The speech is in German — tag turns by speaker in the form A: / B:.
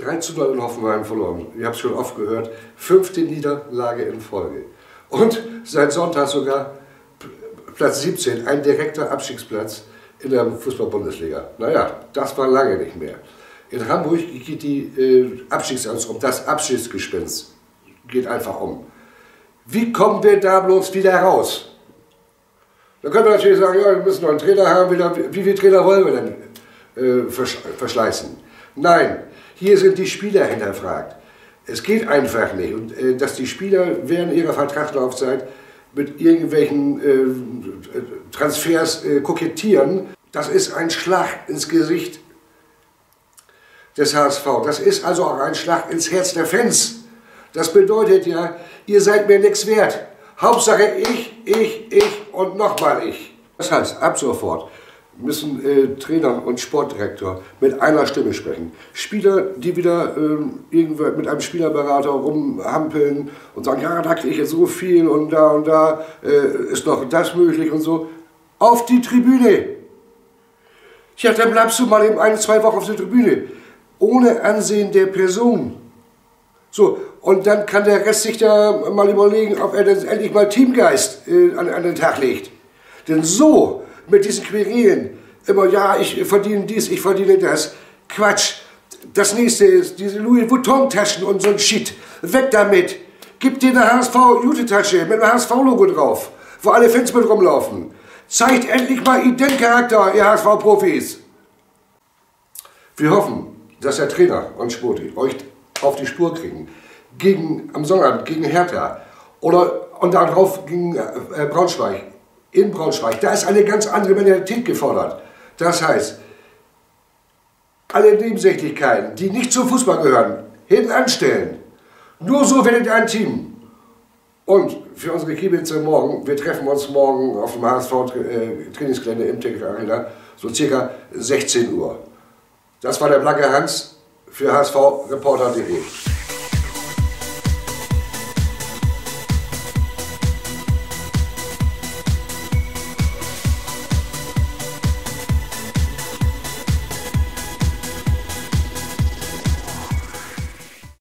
A: 3 zu 0 in Hoffenheim verloren. Ihr habt es schon oft gehört. Fünfte Niederlage in Folge. Und seit Sonntag sogar Platz 17, ein direkter Abstiegsplatz in der Fußball-Bundesliga. Naja, das war lange nicht mehr. In Hamburg geht die äh, Abstiegsangst um, das Abschiedsgespenst geht einfach um. Wie kommen wir da bloß wieder raus? Da können wir natürlich sagen, ja, wir müssen noch einen Trainer haben, wieder, wie viele Trainer wollen wir denn äh, verschleißen? Nein, hier sind die Spieler hinterfragt. Es geht einfach nicht. Und äh, dass die Spieler während ihrer Vertragslaufzeit mit irgendwelchen äh, Transfers äh, kokettieren, das ist ein Schlag ins Gesicht des HSV. Das ist also auch ein Schlag ins Herz der Fans. Das bedeutet ja, ihr seid mir nichts wert. Hauptsache ich, ich, ich und nochmal ich. Das heißt, ab sofort müssen äh, Trainer und Sportdirektor mit einer Stimme sprechen. Spieler, die wieder äh, mit einem Spielerberater rumhampeln und sagen, ja, da kriege ich jetzt so viel und da und da äh, ist noch das möglich und so. Auf die Tribüne! Ja, dann bleibst du mal eben eine, zwei Wochen auf der Tribüne. Ohne Ansehen der Person. So, und dann kann der Rest sich da mal überlegen, ob er dann endlich mal Teamgeist äh, an, an den Tag legt. Denn so, mit diesen Querelen, immer, ja, ich verdiene dies, ich verdiene das, Quatsch. Das nächste ist diese Louis Vuitton-Taschen und so ein Shit. Weg damit. Gib dir eine HSV-Jute-Tasche mit einem HSV-Logo drauf, wo alle Fans mit rumlaufen. Zeigt endlich mal Ident-Charakter, ihr HSV-Profis. Wir hoffen, dass der Trainer und Sporti euch auf die Spur kriegen gegen, am Sonnabend gegen Hertha oder, und darauf gegen äh, Braunschweig, in Braunschweig. Da ist eine ganz andere Mentalität gefordert. Das heißt, alle Nebensächlichkeiten, die nicht zum Fußball gehören, hinten anstellen. Nur so werdet ihr ein Team. Und für unsere Kiebitze morgen, wir treffen uns morgen auf dem HSV-Trainingsgelände im Ticket Arena, so circa 16 Uhr. Das war der Blanke Hans für hsvreporter.de.